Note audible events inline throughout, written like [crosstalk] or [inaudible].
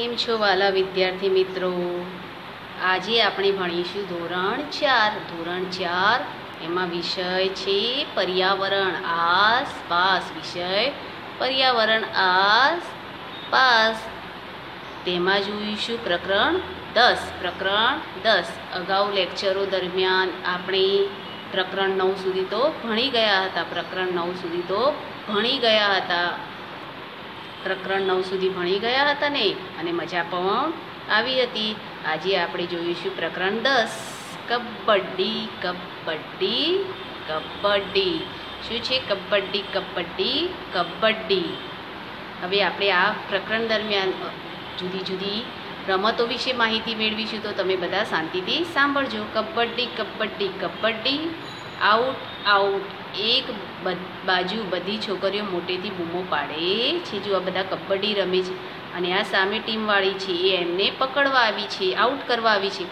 કેમ છો વાલા વિદ્યાર્થી મિત્રો? આજે આપણે ભણીશું ધોરણ ચાર. ધોરણ ચાર એમાં વિષય છે પર્યાવરણ. આસપાસ વિષય પર્યાવરણ આસપાસ તેમાં જોઈશું પ્રકરણ દસ. પ્રકરણ દસ. અગાઉ લેક્ચરો દરમિયાન આપણે પ્રકરણ નવ સુધી તો ભણી ગયા હતા. પ્રકરણ નવ સુધી તો ભણી ગયા હતા. પ્રકરણ નવ સુધી ભણી ગયા હતા ને, અને મજા પણ આવી હતી. આજે આપણે જોઈશું પ્રકરણ દસ, કબડ્ડી કબડ્ડી કબડ્ડી. શું છે કબડ્ડી કબડ્ડી કબડ્ડી? હવે આપણે આ પ્રકરણ દરમિયાન જુદી જુદી રમતો વિશે માહિતી મેળવીશું તો તમે બધા શાંતિથી સાંભળજો. કબડ્ડી કબડ્ડી કબડ્ડી. Out out. એક બાજુ બધી છોકરીઓ મોટેથી બૂમો પાડે છે. જો આ બધા કબડ્ડી રમે છે અને આ સામે ટીમવાળી છે, એ એમને પકડવા આવી છે, આઉટ કરવા આવી છે.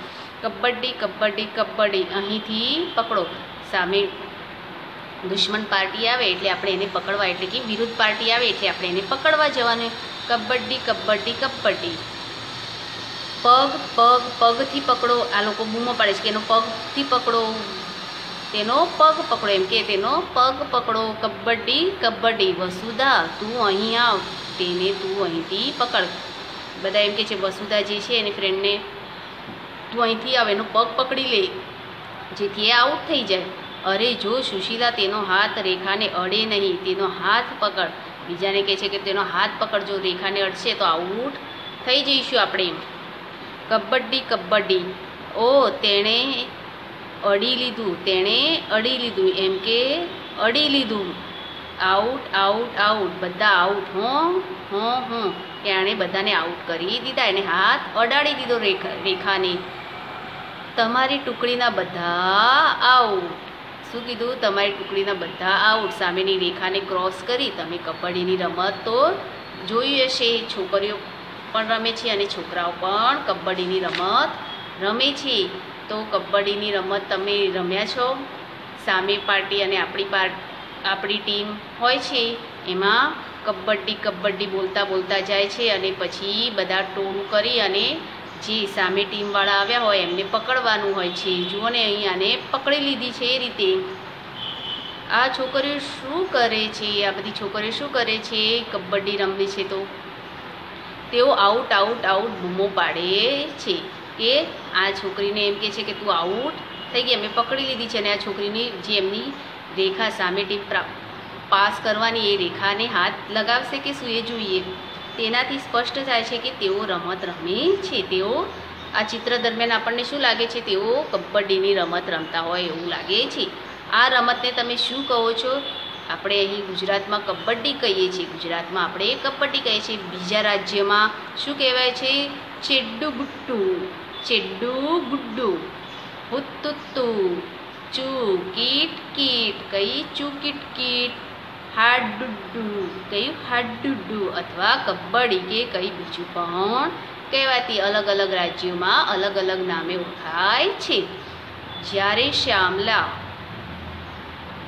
કબડ્ડી કબડ્ડી કબડ્ડી. અહીંથી પકડો. સામે દુશ્મન પાર્ટી આવે એટલે આપણે એને પકડવા, એટલે કે વિરુદ્ધ પાર્ટી આવે એટલે આપણે એને પકડવા જવાનું. કબડ્ડી કબડ્ડી કબડ્ડી. પગ પગ, પગથી પકડો. આ લોકો બૂમો પાડે છે કે એનો પગથી પકડો. તેનો પગ પકડો. એમ કે તેનો પગ પકડો. કબડ્ડી કબડ્ડી. વસુધા, તું અહીં આવ. તેને તું અહીંથી પકડ. બધા એમ કે છે, વસુધા જે છે એની ફ્રેન્ડને તું અહીંથી આવ, એનો પગ પકડી લે. જેથી એ આઉટ થઈ જાય. અરે જો સુશીલા તેનો હાથ રેખાને અડે નહીં, તેનો હાથ પકડ. બીજાને કહે છે કે તેનો હાથ પકડ, જો રેખાને અડશે તો આઉટ થઈ જઈશું આપણે કબડ્ડી કબડ્ડી. ઓ, તેણે અડી લીધું, તેણે અડી લીધું, એમ કે અડી લીધું. આઉટ આઉટ આઉટ બધા આઉટ હો હો, હું. તેણે બધાને આઉટ કરી દીધા, એને હાથ અડાડી દીધો રેખા, રેખાને. તમારી ટુકડીના બધા આઉટ શું કીધું? તમારી ટુકડીના બધા આઉટ સામેની રેખાને ક્રોસ કરી, તમે કબડ્ડીની રમત તો જોઈ હશે. છોકરીઓ પણ રમે છે અને છોકરાઓ પણ કબડ્ડીની રમત રમે છે. તો કબડ્ડીની રમત તમે રમ્યા છો? સામે પાર્ટી અને આપણી પાર્ટ આપણી ટીમ હોય છે. એમાં કબડ્ડી કબડ્ડી બોલતા બોલતા જાય છે અને પછી બધા ટોળું કરી અને જે સામે ટીમવાળા આવ્યા હોય એમને પકડવાનું હોય છે. જુઓ ને અહીં આને પકડી લીધી છે એ રીતે. આ છોકરીઓ શું કરે છે? આ બધી છોકરીઓ શું કરે છે? કબડ્ડી રમે છે તો. તેઓ આઉટ આઉટ આઉટ બૂમો પાડે છે. કે આ છોકરીને એમ કે છે કે તું આઉટ થઈ ગઈ, અમે પકડી લીધી છે અને આ છોકરીની જે એમની રેખા સામે ટીમ પાસ કરવાની એ રેખાને હાથ લગાવશે કે શું એ જોઈએ? તેનાથી સ્પષ્ટ થાય છે કે તેઓ રમત રમે છે. તેઓ આ ચિત્ર દરમિયાન આપણને શું લાગે છે? તેઓ કબડ્ડીની રમત રમતા હોય એવું લાગે છે. આ રમતને તમે શું કહો છો? આપણે અહીં ગુજરાતમાં કબડ્ડી કહીએ છીએ. ગુજરાતમાં આપણે કબડ્ડી કહીએ છીએ. બીજા રાજ્યમાં શું કહેવાય છે? ચેડ્ડુ ગુટ્ટુ ચેડ્ડુ ગુડ્ડુ હુત્તુત્તુ ચુ કીટ કીટ કઈ ચુ કીટ કીટ હાડ કયું હાડ અથવા કબડ્ડી કે કઈ બીજું પણ કહેવાતી અલગ અલગ રાજ્યોમાં અલગ અલગ નામે ઓળખાય છે જ્યારે શ્યામલા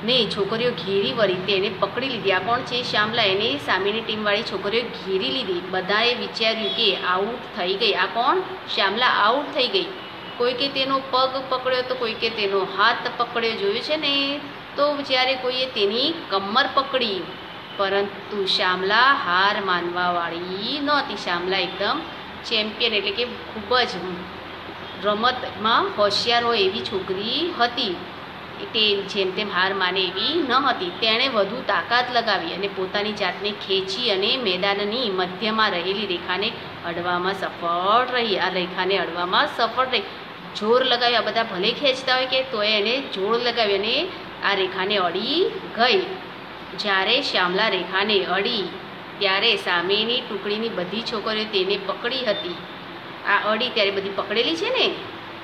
ને છોકરીઓ ઘેરી વળી તેને પકડી લીધી. આ કોણ છે? શ્યામલા. એને સામેની ટીમવાળી છોકરીઓ ઘેરી લીધી. બધાએ વિચાર્યું કે આઉટ થઈ ગઈ. આ કોણ? શ્યામલા, આઉટ થઈ ગઈ. કોઈ કે તેનો પગ પકડ્યો તો કોઈ કે તેનો હાથ પકડ્યો. જોયું છે ને? તો જ્યારે કોઈએ તેની કમર પકડી. પરંતુ શ્યામલા હાર માનવાવાળી નહોતી. શ્યામલા એકદમ ચેમ્પિયન એટલે કે ખૂબ જ રમતમાં હોશિયાર હોય એવી છોકરી હતી. તે જેમ તેમ હાર માને એવી ન હતી. તેણે વધુ તાકાત લગાવી અને પોતાની જાતને ખેંચી અને મેદાનની મધ્યમાં રહેલી રેખાને અડવામાં સફળ રહી. આ રેખાને અડવામાં સફળ રહી. જોર લગાવી, આ બધા ભલે ખેંચતા હોય કે તોય એને જોર લગાવી અને આ રેખાને અડી ગઈ. જ્યારે શ્યામલા રેખાને અડી, ત્યારે સામેની ટુકડીની બધી છોકરીઓ તેને પકડી હતી. આ અડી ત્યારે બધી પકડેલી છે ને?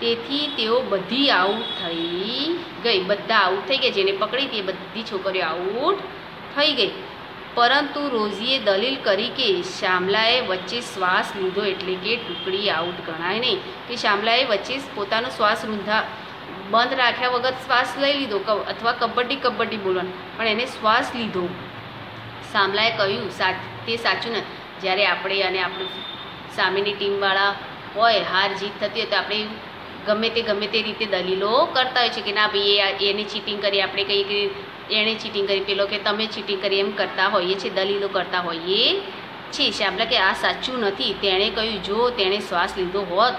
તેથી તેઓ બધી આઉટ થઈ ગઈ. બધા આઉટ થઈ ગયા. જેને પકડી તે બધી છોકરીઓ આઉટ થઈ ગઈ. પરંતુ રોઝીએ દલીલ કરી કે શ્યામલાએ વચ્ચે શ્વાસ લીધો એટલે કે ટુકડી આઉટ ગણાય નહીં. કે શ્યામલાએ વચ્ચે પોતાનો શ્વાસ રૂંધા બંધ રાખ્યા વગર શ્વાસ લઈ લીધો અથવા કબડ્ડી કબડ્ડી બોલવાનું. પણ એને શ્વાસ લીધો. શામલાએ કહ્યું સા તે સાચું ને, જ્યારે આપણે અને આપણી સામેની ટીમવાળા હોય, હાર જીત થતી હોય તો આપણે ગમે તે ગમે તે રીતે દલીલો કરતા હોય છે કે ના ભાઈ એને ચીટિંગ કરી, આપણે કહીએ કે એણે ચીટિંગ કરી, પેલો કે તમે ચીટિંગ કરી એમ કરતા હોઈએ છીએ દલીલો કરતા હોઈએ છીએ શ્યામલા કે આ સાચું નથી. તેણે કહ્યું, જો તેણે શ્વાસ લીધો હોત,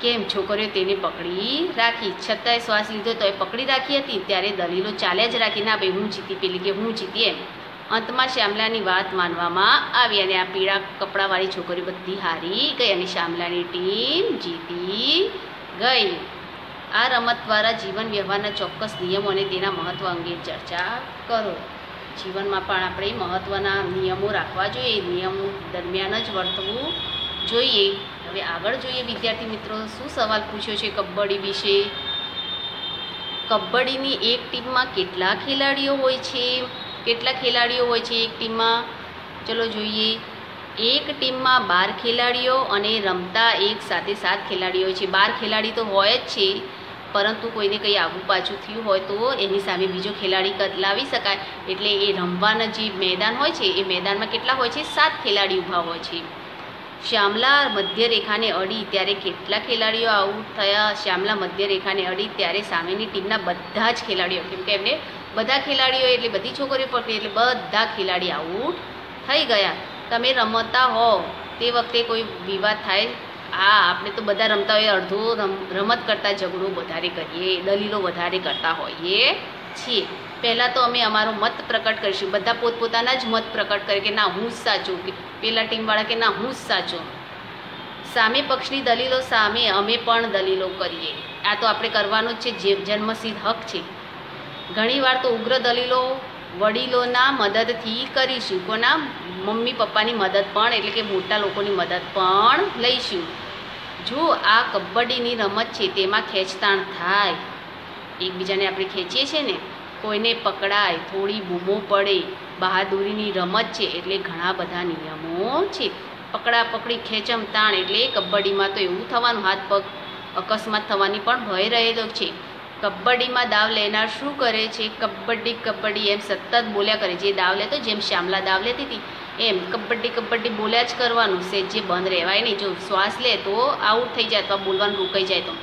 કેમ છોકરીઓ તેને પકડી રાખી? છતાંય શ્વાસ લીધો તો એ પકડી રાખી હતી? ત્યારે દલીલો ચાલ્યા જ રાખી. ના ભાઈ, હું જીતી, પેલી કે હું જીતી એમ. અંતમાં શ્યામલાની વાત માનવામાં આવી અને આ પીળા કપડાવાળી છોકરીઓ બધી હારી ગઈ અને શ્યામલાની ટીમ જીતી ગઈ. આ રમત દ્વારા જીવન વ્યવહારના ચોક્કસ નિયમો અને તેના મહત્ત્વ અંગે ચર્ચા કરો. જીવનમાં પણ આપણે મહત્ત્વના નિયમો રાખવા જોઈએ. નિયમો દરમિયાન જ વર્તવું જોઈએ. હવે આગળ જોઈએ વિદ્યાર્થી મિત્રો, શું સવાલ પૂછ્યો છે કબડ્ડી વિશે? કબડ્ડીની એક ટીમમાં કેટલા ખેલાડીઓ હોય છે? કેટલા ખેલાડીઓ હોય છે એક ટીમમાં? ચલો જોઈએ. એક ટીમમાં બાર ખેલાડીઓ અને રમતા એક સાથે સાત ખેલાડીઓ છે. બાર ખેલાડી તો હોય જ છે, પરંતુ કોઈને કંઈ આગું પાછું થયું હોય તો એની સામે બીજો ખેલાડી લાવી શકાય. એટલે એ રમવાના જે મેદાન હોય છે, એ મેદાનમાં કેટલા હોય છે? સાત ખેલાડી ઊભા હોય છે. શ્યામલા મધ્ય રેખાને અડી ત્યારે કેટલા ખેલાડીઓ આઉટ થયા? શ્યામલા મધ્ય રેખાને અડી ત્યારે સામેની ટીમના બધા જ ખેલાડીઓ, કેમ કે એમને બધા ખેલાડીઓ એટલે બધી છોકરીઓ પકડી, એટલે બધા ખેલાડી આઉટ થઈ ગયા. તમે રમતા હો, તે વખતે કોઈ વિવાદ થાય. આ આપણે તો બધા રમતા હોઈએ, અડધો રમ, રમત કરતાં ઝઘડો વધારે કરીએ, દલીલો વધારે કરતા હોઈએ છીએ. પહેલાં તો અમે અમારો મત પ્રકટ કરીશું. બધા પોતપોતાના જ મત પ્રકટ કરે કે ના, હું જ સાચું, કે પેલા ટીમવાળા કે ના, હું જ સાચું. સામે પક્ષની દલીલો સામે અમે પણ દલીલો કરીએ. આ તો આપણે કરવાનું જ છે. જે જન્મસિદ્ધ હક છે. ઘણીવાર તો ઉગ્ર દલીલો વડીલોના મદદથી કરીશું. કોના મમ્મી પપ્પાની મદદ પણ, એટલે કે મોટા લોકોની મદદ પણ લઈશું. જો આ કબડ્ડીની રમત છે, તેમાં ખેંચતાણ થાય. એકબીજાને આપણે ખેંચીએ છીએ ને, કોઈને પકડાય, થોડી બૂમો પડે. બહાદુરીની રમત છે, એટલે ઘણા બધા નિયમો છે. પકડા પકડી ખેંચમ તાણ, એટલે કબડ્ડીમાં તો એવું થવાનું, હાથ પગ અકસ્માત થવાની પણ ભય રહેલો છે. કબડ્ડીમાં દાવ લેનાર શું કરે છે? કબડ્ડી કબડ્ડી એમ સતત બોલ્યા કરે. જે દાવ લેતો જેમ શ્યામલા દાવ લેતી હતી, એમ કબડ્ડી કબડ્ડી બોલ્યા જ કરવાનું છે. જે બંધ રહેવાય નહીં. જો શ્વાસ લે તો આઉટ થઈ જાય તો બોલવાનું રોકાઈ જાય તો.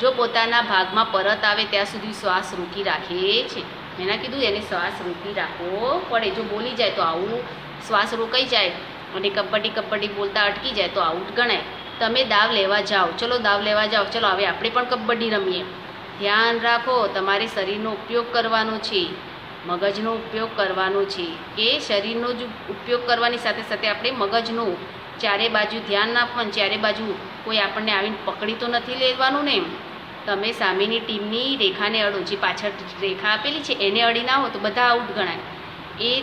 જો પોતાના ભાગમાં પરત આવે ત્યાં સુધી શ્વાસ રોકી રાખે છે. મેં કીધું એને શ્વાસ રોકી રાખવો પડે. જો બોલી જાય તો આવું શ્વાસ રોકાઈ જાય અને કબડ્ડી કબડ્ડી બોલતા અટકી જાય તો આઉટ ગણાય. તમે દાવ લેવા જાઓ. ચલો દાવ લેવા જાઓ. ચલો, હવે આપણે પણ કબડ્ડી રમીએ. ધ્યાન રાખો, તમારે શરીરનો ઉપયોગ કરવાનો છે. મગજનો ઉપયોગ કરવાનો છે. કે શરીરનો જ ઉપયોગ કરવાની સાથે સાથે આપણે મગજનો ચારે બાજુ ધ્યાન આપવાનું ચારે બાજુ કોઈ આપણને આવીને પકડી તો નથી લેવાનું ને તમે સામેની ટીમની રેખાને અડો, જે પાછળ રેખા આપેલી છે, એને અડી ના હો તો બધા આઉટ ગણાય. એ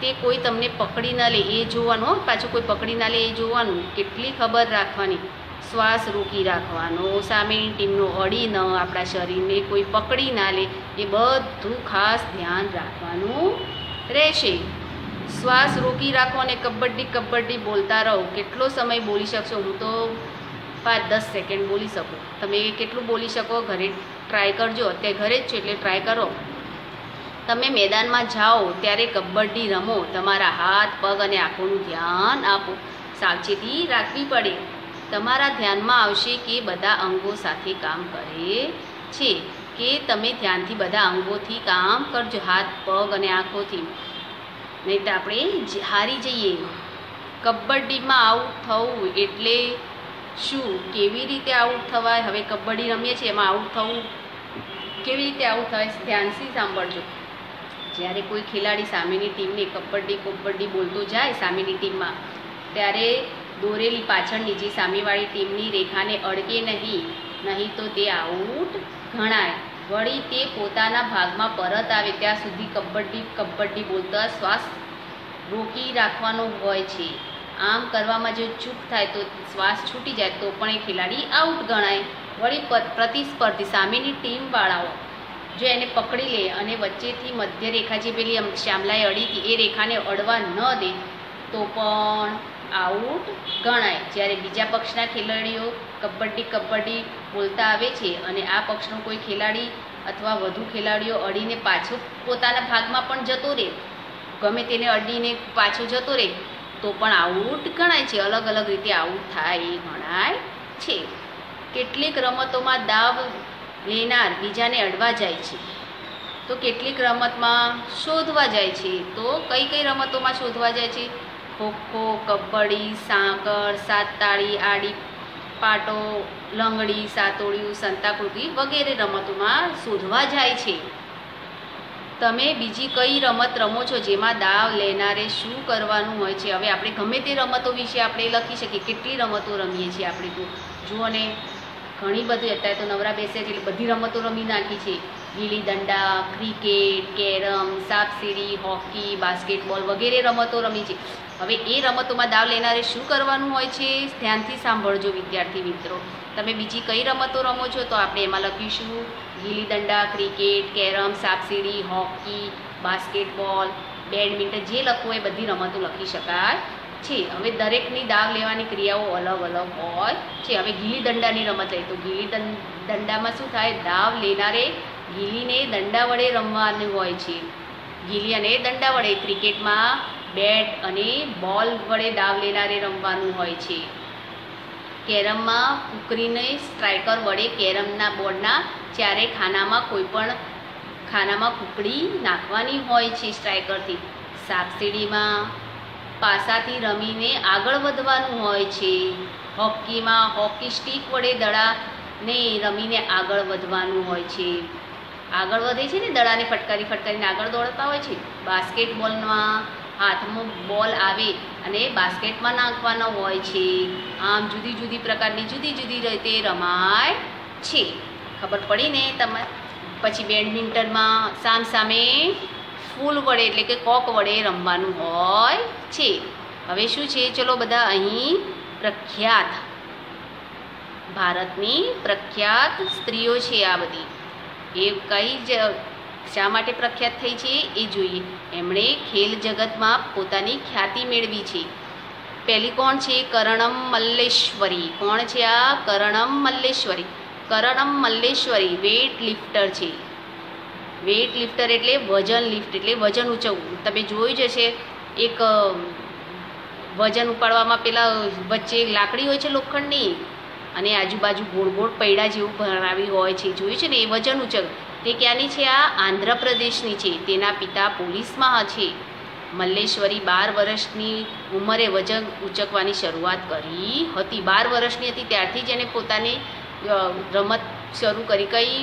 તે કોઈ તમને પકડી ના લે, એ જોવાનું. પાછું કોઈ પકડી ના લે, એ જોવાનું. કેટલી ખબર રાખવાની. શ્વાસ રોકી રાખવાનો, સામેની ટીમનો અડી ન આપણા શરીરને કોઈ પકડી ના લે, એ બધું ખાસ ધ્યાન રાખવાનું રહેશે. શ્વાસ રોકી રાખો અને કબડ્ડી કબડ્ડી બોલતા રહો. કેટલો સમય બોલી શકશો? હું તો પાંચ દસ સેકન્ડ બોલી શકું. તમે કેટલું બોલી શકો? ઘરે ટ્રાય કરજો. અત્યારે ઘરે જ છો એટલે ટ્રાય કરો. તમે મેદાનમાં જાઓ, ત્યારે કબડ્ડી રમો. તમારા હાથ, પગ અને આંખોનું ધ્યાન આપો. સાવચેતી રાખવી પડે. તમારા ધ્યાનમાં આવશે કે બધા અંગો સાથે કામ કરે છે. કે તમે ધ્યાનથી બધા અંગોથી કામ કરજો. હાથ, પગ અને આંખોથી. નહીં તો આપણે હારી જઈએ. કબડ્ડીમાં આઉટ થવું એટલે શું? કેવી રીતે આઉટ થવાય? હવે કબડ્ડી રમીએ છીએ, એમાં આઉટ થવું કેવી રીતે આઉટ થાય ધ્યાનથી સાંભળજો. જ્યારે કોઈ ખેલાડી સામેની ટીમને કબડ્ડી કબડ્ડી બોલતો જાય સામેની ટીમમાં, ત્યારે દોરેલી પાછળની જે સામેવાળી ટીમની રેખાને અડકે નહીં નહીં તો તે આઉટ ગણાય. વળી તે પોતાના ભાગમાં પરત આવે ત્યાં સુધી કબડ્ડી કબડ્ડી બોલતા શ્વાસ રોકી રાખવાનો હોય છે. આમ કરવામાં જો ચૂક થાય તો શ્વાસ છૂટી જાય તો પણ એ ખેલાડી આઉટ ગણાય. વળી પ્રતિસ્પર્ધી સામેની ટીમવાળાઓ જો એને પકડી લે અને વચ્ચેથી મધ્ય રેખા જે પેલી શ્યામલાએ અડી હતી, એ રેખાને અડવા ન દે તો પણ આઉટ ગણાય. જ્યારે બીજા પક્ષના ખેલાડીઓ કબડ્ડી કબડ્ડી બોલતા આવે છે અને આ પક્ષનો કોઈ ખેલાડી અથવા વધુ ખેલાડીઓ અડીને પાછો પોતાના ભાગમાં પણ જતો રહે. ગમે તેને અડીને પાછો જતો રહે, તો પણ આઉટ ગણાય છે. અલગ અલગ રીતે આઉટ થાય એ ગણાય છે. કેટલીક રમતોમાં દાવ લેનાર બીજાને અડવા જાય છે. તો કેટલીક રમતમાં શોધવા જાય છે. તો કઈ કઈ રમતોમાં શોધવા જાય છે? ખોખો, કબડ્ડી, સાંકળ, સાતતાળી, આડી પાટો, લંગડી સાતોડિયું સંતાકૃતિ વગેરે રમતોમાં શોધવા જાય છે. તમે બીજી કઈ રમત રમો છો જેમાં દાવ લેનારે શું કરવાનું હોય છે? હવે આપણે ગમે તે રમતો વિશે આપણે લખી શકીએ. કેટલી રમતો રમીએ છીએ આપણે તો? જુઓ ને, ઘણી બધી, અત્યારે તો નવરા બેસે છે એટલે બધી રમતો રમી નાખી છે. ગીલી દંડા ક્રિકેટ, કેરમ સાપસીડી હોકી, બાસ્કેટબોલ વગેરે રમતો રમી છે. હવે એ રમતોમાં દાવ લેનારે શું કરવાનું હોય છે? ધ્યાનથી સાંભળજો વિદ્યાર્થી મિત્રો. તમે બીજી કઈ રમતો રમો છો તો આપણે એમાં લખીશું. ગીલી દંડા ક્રિકેટ, કેરમ સાપસીડી હોકી, બાસ્કેટબોલ, બેડમિન્ટન જે લખવું એ બધી રમતો લખી શકાય છે. હવે દરેકની દાવ લેવાની ક્રિયાઓ અલગ અલગ હોય છે. હવે ગીલી દંડાની રમત લઈએ તો ગીલી દંડામાં શું થાય? દાવ લેનારે ગીલીને દંડા વડે રમવાનું હોય છે. ગીલી અને દંડા વડે ક્રિકેટમાં બેટ અને બોલ વડે દાવ લેનારે રમવાનું હોય છે. કેરમમાં ઉકરીને સ્ટ્રાઇકર વડે કેરમના બોર્ડના ચારે ખાનામાં કોઈ પણ ખાનામાં કુકડી નાખવાની હોય છે સ્ટ્રાઇકરથી. સાપસીડીમાં પાસાથી રમીને આગળ વધવાનું હોય છે. હોકીમાં હોકી સ્ટીક વડે દડાને રમીને આગળ વધવાનું હોય છે. આગળ વધે છે ને, દડાને ફટકારી ફટકારીને આગળ દોડતા હોય છે. બાસ્કેટબોલમાં હાથમાં બોલ આવે અને બાસ્કેટમાં નાખવાનો હોય છે. આમ જુદી જુદી પ્રકારની જુદી જુદી રીતે રમાય છે. ખબર પડી ને તમે? પછી બેડમિન્ટનમાં સામ સામે ફૂલ વડે એટલે કે કોક વડે રમવાનું હોય છે. હવે શું છે? ચલો બધા અહીં પ્રખ્યાત, ભારતની પ્રખ્યાત સ્ત્રીઓ છે આ બધી. એ કઈ જ શા માટે પ્રખ્યાત થઈ છે એ જોઈએ. એમણે ખેલ જગતમાં પોતાની ખ્યાતિ મેળવી છે. પહેલી કોણ છે? કરણમ મલ્લેશ્વરી. કોણ છે આ? કરણમ મલ્લેશ્વરી. કરણમ મલ્લેશ્વરી વેઇટ લિફ્ટર છે. વેઇટ લિફ્ટર એટલે વજન લિફ્ટ એટલે વજન ઊંચવવું તમે જોયું જ હશે, એક વજન ઉપાડવામાં પેલા વચ્ચે લાકડી હોય છે લોખંડની અને આજુબાજુ ગોળ ગોળ પૈડા જેવું ભણાવ્યું હોય છે. જોયું છે ને એ વજન ઉચક. તે ક્યાંની છે? આ આંધ્રપ્રદેશની છે. તેના પિતા પોલીસમાં છે મલ્લેશ્વરી બાર વર્ષની ઉંમરે વજન ઉચકવાની શરૂઆત કરી હતી. બાર વર્ષની હતી ત્યારથી જ એને પોતાની રમત શરૂ કરી કઈ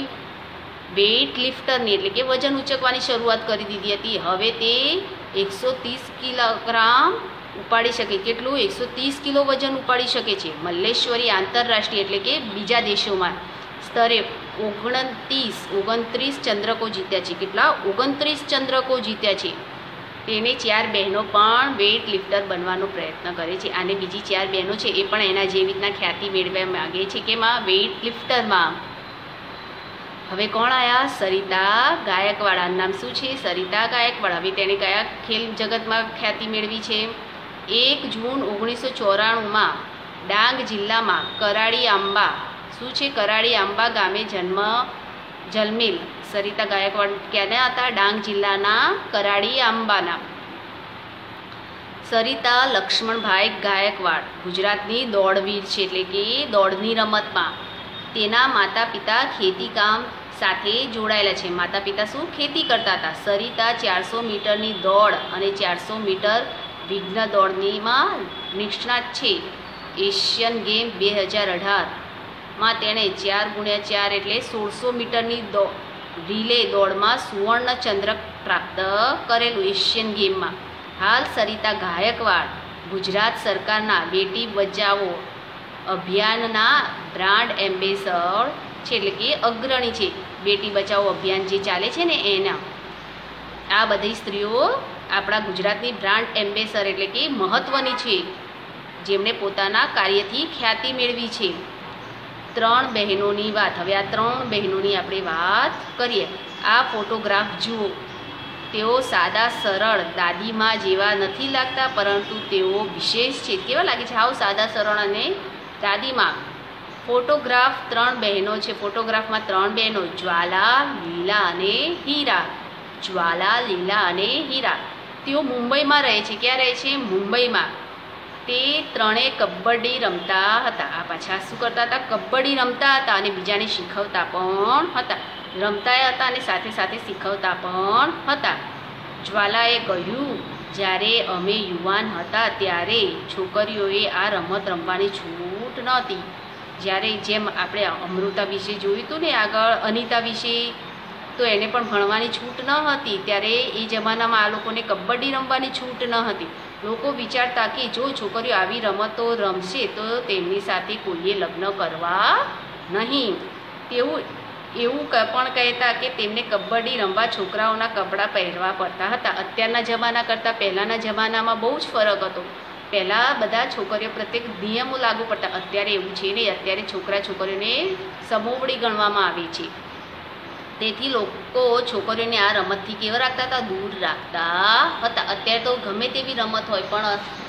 વેઇટ લિફ્ટરની એટલે કે વજન ઉચકવાની શરૂઆત કરી દીધી હતી. હવે તે એકસો ત્રીસ કિલોગ્રામ ઉપાડી શકે કેટલું? એકસો ત્રીસ કિલો વજન ઉપાડી શકે છે. મલ્લેશ્વરી આંતરરાષ્ટ્રીય એટલે કે બીજા દેશોમાં સ્તરે ઓગણત્રીસ ઓગણત્રીસ ચંદ્રકો જીત્યા છે. કેટલા? ઓગણત્રીસ ચંદ્રકો જીત્યા છે. તેને ચાર બહેનો પણ વેઇટ લિફ્ટર બનવાનો પ્રયત્ન કરે છે. અને બીજી ચાર બહેનો છે એ પણ એના જેવી રીતના ખ્યાતિ મેળવવા માગે છે કે માં વેઇટ લિફ્ટરમાં હવે કોણ આવ્યા સરિતા ગાયકવાડાનું નામ શું છે? સરિતા ગાયકવાડ. હવે તેણે કયા ખેલ જગતમાં ખ્યાતિ મેળવી છે? એક જૂન ઓગણીસો ચોરાણુંમાં ડાંગ જિલ્લામાં કરાડી આંબા, શું છે કરાડી આંબા ગામે જન્મ, જન્મેલ? સરિતા ગાયકવાડ ક્યાંના હતા ડાંગ જિલ્લાના કરાડી આંબાના. સરિતા લક્ષ્મણભાઈ ગાયકવાડ, ગુજરાતની દોડવીર છે એટલે કે દોડની રમતમાં. તેના માતા પિતા ખેતીકામ સાથે જોડાયેલા છે. માતા પિતા શું? ખેતી કરતા હતા. સરિતા ચારસો મીટરની દોડ અને ચારસો મીટર વિઘ્ન દોડનીમાં નિષ્ણાત છે. એશિયન ગેમ બે હજાર અઢારમાં તેણે ચાર ગુણ્યા ચાર એટલે સોળસો મીટરની દો, રિલે દોડમાં સુવર્ણ ચંદ્રક પ્રાપ્ત કરેલું એશિયન ગેમમાં. હાલ સરિતા ગાયકવાડ, ગુજરાત સરકારના બેટી બચાવો અભિયાનના બ્રાન્ડ એમ્બેસડર છે એટલે કે અગ્રણી છે. બેટી બચાવો અભિયાન જે ચાલે છે ને એના. આ બધી સ્ત્રીઓ આપણા ગુજરાતની બ્રાન્ડ એમ્બેસર એટલે કે મહત્ત્વની છે, જેમણે પોતાના કાર્યથી ખ્યાતિ મેળવી છે. ત્રણ બહેનોની વાત, હવે આ ત્રણ બહેનોની આપણે વાત કરીએ. આ ફોટોગ્રાફ જુઓ. તેઓ સાદા, સરળ, દાદીમાં જેવા નથી લાગતા, પરંતુ તેઓ વિશેષ છે. કેવા લાગે છે? હાવ સાદા, સરળ અને દાદીમાં. ફોટોગ્રાફ ત્રણ બહેનો છે. ફોટોગ્રાફમાં ત્રણ બહેનો, જ્વાલા, લીલા અને હીરા. જ્વાલા, લીલા અને હીરા. તેઓ મુંબઈમાં રહે છે. ક્યાં રહે છે? મુંબઈમાં. તે ત્રણે કબડ્ડી રમતા હતા. આ પાછા શું કરતા હતા? કબડ્ડી રમતા હતા અને બીજાને શીખવતા પણ હતા. રમતા હતા અને સાથે સાથે શીખવતા પણ હતા. જ્વાલાએ કહ્યું, જ્યારે અમે યુવાન હતા ત્યારે છોકરીઓએ આ રમત રમવાની છૂટ નહોતી. જ્યારે જેમ આપણે અમૃતા વિશે જોયું હતું ને આગળ, અનિતા વિશે તો એને પણ ભણવાની છૂટ ન હતી. ત્યારે એ જમાનામાં આ લોકોને કબડ્ડી રમવાની છૂટ ન હતી. લોકો વિચારતા કે જો છોકરીઓ આવી રમતો રમશે તો તેમની સાથે કોઈએ લગ્ન કરવા નહીં. તેવું, એવું પણ કહેતા કે તેમને કબડ્ડી રમવા છોકરાઓના કપડાં પહેરવા પડતા હતા. અત્યારના જમાના કરતાં પહેલાંના જમાનામાં બહુ જ ફરક હતો. પહેલાં બધા છોકરીઓ પ્રત્યેક નિયમો લાગુ પડતા. અત્યારે એવું છે નહીં. અત્યારે છોકરા છોકરીઓને સમોવડી ગણવામાં આવે છે. તેથી લોકો છોકરીઓને આ રમતથી કેવા રાખતા હતા? દૂર રાખતા હતા. અત્યારે તો ગમે તેવી રમત હોય, પણ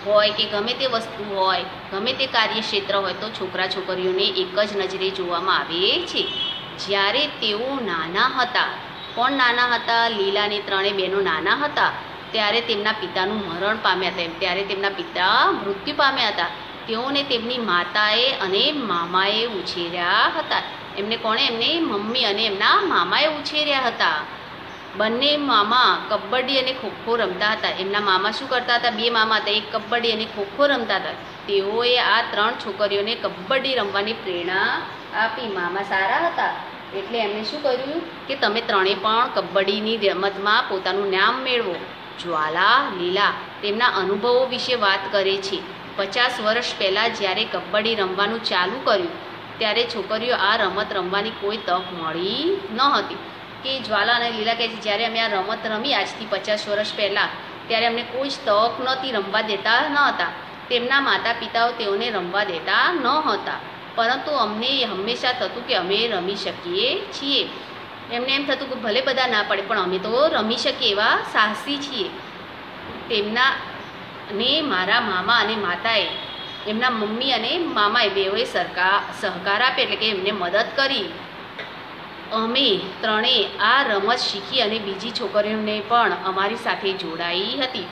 હોય કે ગમે તે વસ્તુ હોય, ગમે તે કાર્યક્ષેત્ર હોય, તો છોકરા છોકરીઓને એક જ નજરે જોવામાં આવે છે. જ્યારે તેઓ નાના હતા, કોણ નાના હતા? લીલાને ત્રણેય બહેનો નાના હતા. ત્યારે તેમના પિતાનું મરણ પામ્યા હતા ત્યારે તેમના પિતા મૃત્યુ પામ્યા હતા. તેઓને તેમની માતાએ અને મામાએ ઉછેર્યા હતા. એમને કોણે? એમની મમ્મી અને એમના મામાએ ઉછેર્યા હતા. બંને મામા કબડ્ડી અને ખોખો રમતા હતા. એમના મામા શું કરતા હતા? બે મામા હતા. એક કબડ્ડી અને ખોખો રમતા હતા. તેઓએ આ ત્રણ છોકરીઓને કબડ્ડી રમવાની પ્રેરણા આપી. મામા સારા હતા. એટલે એમણે શું કર્યું? કે તમે ત્રણે પણ કબડ્ડીની રમતમાં પોતાનું નામ મેળવો. જ્વાલા, લીલા, તેમના અનુભવો વિશે વાત કરે છે. પચાસ વર્ષ પહેલાં જ્યારે કબડ્ડી રમવાનું ચાલુ કર્યું ત્યારે છોકરીઓ આ રમત રમવાની કોઈ તક મળી ન હતી. કે જ્વાલા અને લીલા કહે છે, જ્યારે અમે આ રમત રમી આજથી પચાસ વર્ષ પહેલાં, ત્યારે અમને કોઈ જ તક નહોતી રમવા દેતા ન હતા. તેમના માતા પિતાઓ તેઓને રમવા દેતા ન હતા. પરંતુ અમને હંમેશા થતું કે અમે રમી શકીએ છીએ. એમને એમ થતું કે ભલે બધા ના પડે, પણ અમે તો રમી શકીએ એવા સાહસી છીએ. તેમના ને મારા મામા અને માતાએ એમના મમ્મી અને મામાએ બેઓએ સરકાર સહકાર આપે એટલે કે એમને મદદ કરી. અમે ત્રણેય આ રમત શીખી અને બીજી છોકરીઓને પણ અમારી સાથે જોડાઈ હતી.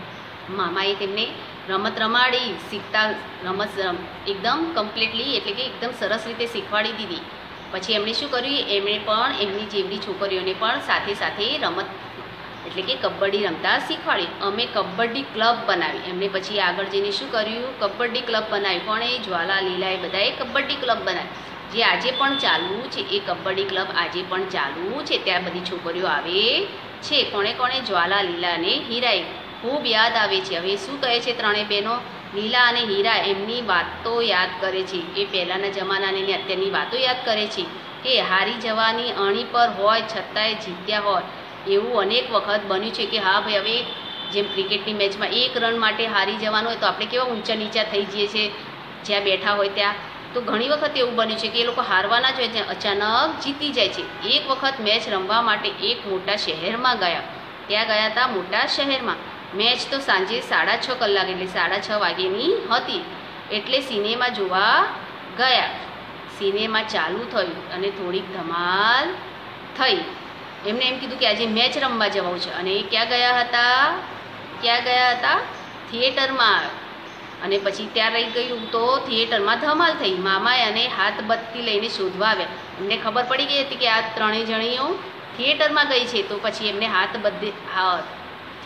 [clears throat] મામાએ તેમને રમત રમાડી શીખતા રમત રમ- એકદમ કમ્પ્લીટલી એટલે કે એકદમ સરસ રીતે શીખવાડી દીધી. પછી એમણે શું કર્યું? એમણે પણ એમની જેવડી છોકરીઓને પણ સાથે સાથે રમત એટલે કે કબડ્ડી રમતા શીખવાડી. અમે કબડ્ડી ક્લબ બનાવી. એમણે પછી આગળ જઈને શું કર્યું? કબડ્ડી ક્લબ બનાવી. એ જ્વાલા લીલાએ બધાએ કબડ્ડી ક્લબ બનાવી. જે આજે પણ ચાલુ છે, એ કબડ્ડી ક્લબ આજે પણ ચાલુ છે. ત્યાં બધી છોકરીઓ આવે છે. કોણે કોણે જ્વાલા લીલા અને હીરાએ ખૂબ યાદ આવે છે. હવે શું કહે છે ત્રણેય બહેનો? લીલા અને હીરા એમની વાતો યાદ કરે છે. એ પહેલાંના જમાનાની અત્યારની વાતો યાદ કરે છે કે હારી જવાની અણી પર હોય, છતાંય જીત્યા હોય. એવું અનેક વખત બન્યું છે કે હા ભાઈ, હવે જેમ ક્રિકેટની મેચમાં એક રન માટે હારી જવાનું હોય તો આપણે કેવા ઊંચા નીચા થઈ જઈએ છીએ, જ્યાં બેઠા હોય ત્યાં. તો ઘણી વખત એવું બન્યું છે કે એ લોકો હારવાના જ હોય ત્યાં અચાનક જીતી જાય છે. એક વખત મેચ રમવા માટે એક મોટા શહેરમાં ગયા. ત્યાં ગયા હતા મોટા શહેરમાં. મેચ તો સાંજે સાડા છ કલાક એટલે સાડા છ વાગ્યેની હતી. એટલે સિનેમા જોવા ગયા. સિનેમા ચાલુ થયું અને થોડીક ધમાલ થઈ. એમને એમ કીધું કે આજે મેચ રમવા જવું છે. અને એ ક્યાં ગયા હતા? ક્યાં ગયા હતા? થિયેટરમાં. અને પછી ત્યાં રહી ગયું તો થિયેટરમાં ધમાલ થઈ. મામાએ અને હાથ બત્તી લઈને શોધવા આવ્યા. એમને ખબર પડી ગઈ હતી કે આ ત્રણેય જણીઓ થિયેટરમાં ગઈ છે. તો પછી એમને હાથ બધી હા,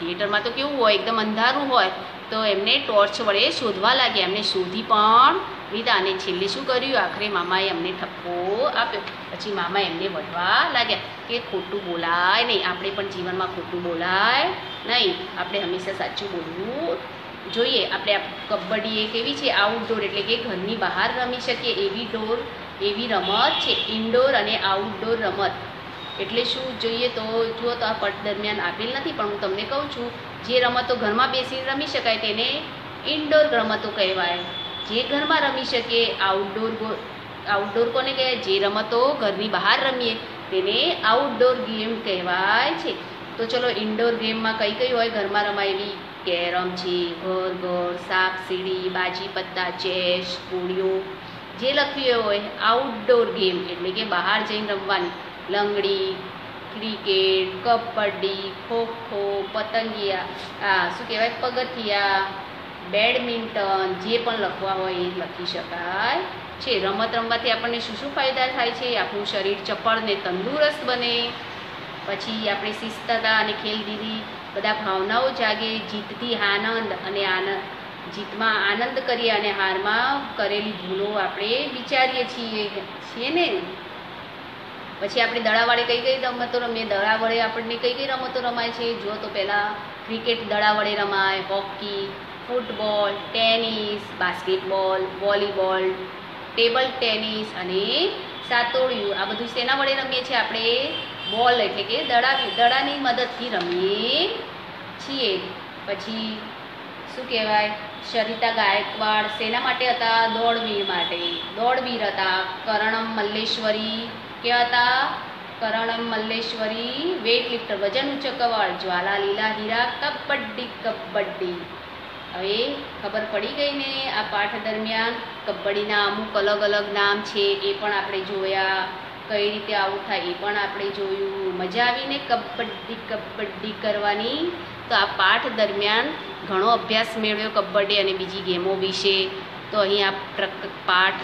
થિયેટરમાં તો કેવું હોય, એકદમ અંધારું હોય. તો એમને ટોર્ચ વડે શોધવા લાગ્યા. એમને શોધી પણ લીધા અને છેલ્લે શું કર્યું? આખરે મામાએ અમને ઠપકો આપ્યો. પછી મામા એમને વઢવા લાગ્યા કે ખોટું બોલાય નહીં. આપણે પણ જીવનમાં ખોટું બોલાય નહીં. આપણે હંમેશા સાચું બોલવું જોઈએ. આપણે કબડ્ડી એક એવી છે? આઉટડોર એટલે કે ઘરની બહાર રમી શકીએ. એવી ડોર, એવી રમત છે. ઇન્ડોર અને આઉટડોર રમત. એટલે શું જોઈએ તો જુઓ તો આ પટ દરમિયાન આપેલ નથી, પણ હું તમને કહું છું જે રમતો ઘરમાં બેસીને રમી શકાય તેને ઇન્ડોર રમતો કહેવાય. જે ઘરમાં રમી શકીએ આઉટડોર આઉટડોર કોને કહેવાય? જે રમતો ઘરની બહાર રમીએ તેને આઉટડોર ગેમ કહેવાય છે. તો ચલો ઇન્ડોર ગેમમાં કઈ કઈ હોય ઘરમાં રમાય એવી? કેરમ છે, ઘર ઘર, સાપ, સીડી, બાજી, પત્તા, ચેસ પૂળીઓ જે લખ્યું હોય આઉટડોર ગેમ એટલે કે બહાર જઈને રમવાની. લંગડી ક્રિકેટ, કબડ્ડી, ખોખો, પતંગિયા, આ શું કહેવાય, પગથિયા, બેડમિન્ટન, જે પણ લખવા હોય એ લખી શકાય છે. રમત રમવાથી આપણને શું શું ફાયદા થાય છે? આપણું શરીર ચપળ ને તંદુરસ્ત બને. પછી આપણે શિસ્તતા અને ખેલદીદી બધા ભાવનાઓ જાગે. જીતથી આનંદ અને આનંદ, જીતમાં આનંદ કરીએ અને હારમાં કરેલી ભૂલો આપણે વિચારીએ છીએ છીએ ને? પછી આપણે દડા વડે કઈ કઈ રમતો રમીએ? દડા વડે આપણને કઈ કઈ રમતો રમાય છે? જો તો પહેલાં ક્રિકેટ દડા વડે રમાય, hockey, football, tennis, basketball, volleyball, table tennis અને સાતોડિયું. આ બધું શેના વડે રમીએ છીએ આપણે? બોલ એટલે કે દડા, દડાની મદદથી રમીએ છીએ. પછી શું કહેવાય? સરિતા ગાયકવાડ શેના માટે હતા? દોડવીર માટે. દોડવીર હતા. કરણમ મલ્લેશ્વરી કેવા હતા કરણમ મલ્લેશ્વરી વેટ લિફ્ટર વજન ઉચકવાળ જ્વાલા લીલા હીરા, કબડ્ડી કબડ્ડી. હવે ખબર પડી ગઈ ને આ પાઠ દરમિયાન કબડ્ડીના અમુક અલગ અલગ નામ છે, એ પણ આપણે જોયા. કઈ રીતે આવું થાય એ પણ આપણે જોયું. મજા આવીને કબડ્ડી કબડ્ડી કરવાની. તો આ પાઠ દરમિયાન ઘણો અભ્યાસ મેળવ્યો કબડ્ડી અને બીજી ગેમો વિશે. તો અહીં આ પાઠ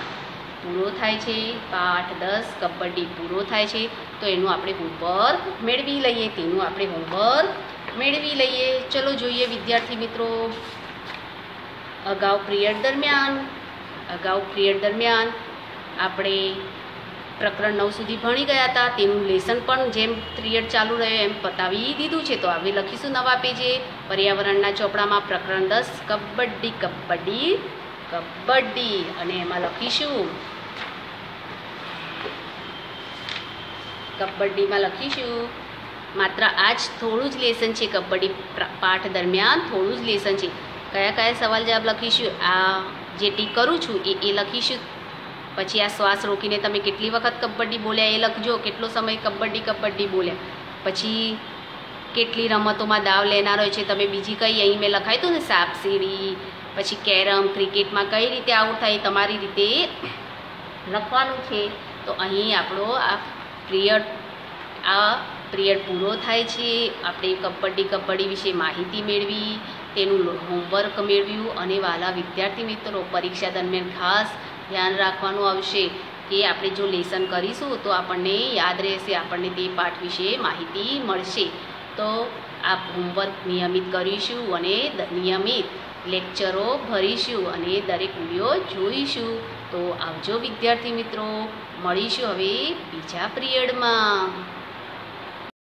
પૂરો થાય છે પાઠ દસ, કબડ્ડી પૂરો થાય છે, તો એનું આપણે હોમવર્ક મેળવી લઈએ, તેનું આપણે હોમવર્ક મેળવી લઈએ. ચલો જોઈએ વિદ્યાર્થી મિત્રો, અગાઉ પિરિયડ દરમિયાન, અગાઉ પિરિયડ દરમિયાન આપણે પ્રકરણ નવ સુધી ભણી ગયા હતા, તેનું લેસન પણ જેમ પિરિયડ ચાલુ રહ્યો, એમ પતાવી દીધું છે. તો હવે લખીશું નવા પેજે પર્યાવરણના ચોપડામાં પ્રકરણ દસ, કબડ્ડી કબડ્ડી કબડ્ડી. અને એમાં લખીશું કબડ્ડીમાં લખીશું. માત્ર આ જ થોડું જ લેસન છે કબડ્ડી પાઠ દરમિયાન થોડું જ લેસન છે. કયા કયા સવાલ જવાબ લખીશું? આ જે ટીક કરું છું એ એ લખીશું. પછી આ શ્વાસ રોકીને તમે કેટલી વખત કબડ્ડી બોલ્યા એ લખજો. કેટલો સમય કબડ્ડી કબડ્ડી બોલ્યા. પછી કેટલી રમતોમાં દાવ લેનાર હોય છે તમે બીજી કઈ અહીં મેં લખાયું હતું ને? સાપ સીડી પછી કેરમ, ક્રિકેટમાં કઈ રીતે આઉટ થાય તમારી રીતે લખવાનું છે. તો અહીં આપણો આ પિરિયડ, આ પિરિયડ પૂરો થાય છે. આપણે કબડ્ડી કબડ્ડી વિશે માહિતી મેળવી, તેનું હોમવર્ક મેળવ્યું અને વાલા વિદ્યાર્થી મિત્રો પરીક્ષા દરમિયાન ખાસ ધ્યાન રાખવાનું આવશે કે આપણે જો લેસન કરીશું તો આપણને યાદ રહેશે, આપણને તે પાઠ વિશે માહિતી મળશે. તો આ હોમવર્ક નિયમિત કરીશું અને નિયમિત લેક્ચરો ભરીશું અને દરેક વીડિયો જોઈશું. તો આવજો વિદ્યાર્થી મિત્રો મળીશું હવે બીજા પિરિયડમાં.